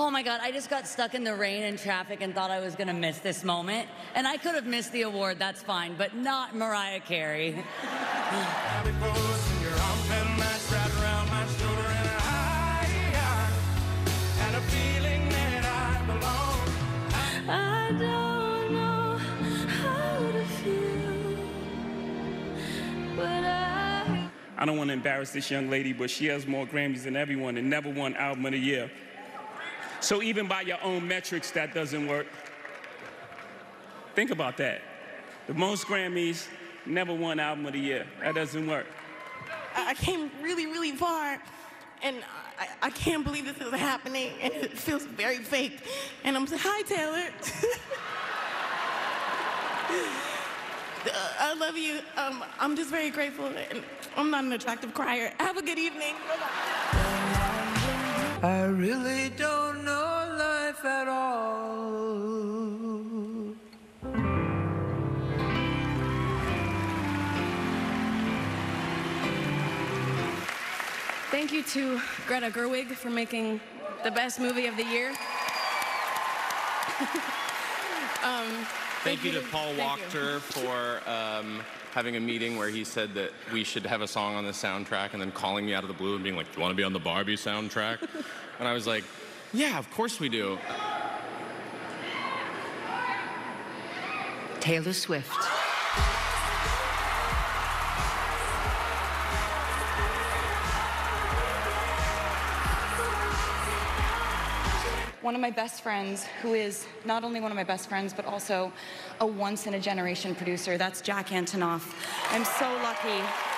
oh my God, I just got stuck in the rain and traffic and thought I was going to miss this moment. And I could have missed the award, that's fine, but not Mariah Carey. I don't know how to feel, but I. I don't want to embarrass this young lady, but she has more Grammys than everyone and never won Album of the Year. So even by your own metrics, that doesn't work. Think about that. The most Grammys, never won Album of the Year. That doesn't work. I came really, really far, and I, I can't believe this is happening, and it feels very fake. And I'm saying, hi, Taylor. Uh, I love you. Um, I'm just very grateful, I'm not an attractive crier. Have a good evening. Bye-bye. Thank you to Greta Gerwig for making the best movie of the year. um, Thank you to Paul Walker for um, having a meeting where he said that we should have a song on the soundtrack and then calling me out of the blue and being like, Do you want to be on the Barbie soundtrack? and I was like, Yeah, of course we do. Taylor Swift. One of my best friends, who is not only one of my best friends, but also a once in a generation producer. That's Jack Antonoff. I'm so lucky